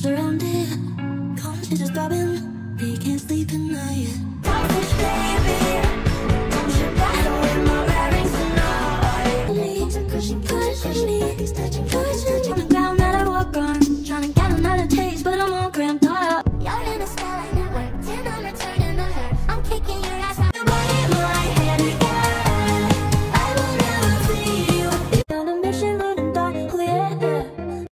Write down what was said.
surrounded, conscious is throbbing, they can't sleep at night. Pushing, pushing me, touching, touching walk on.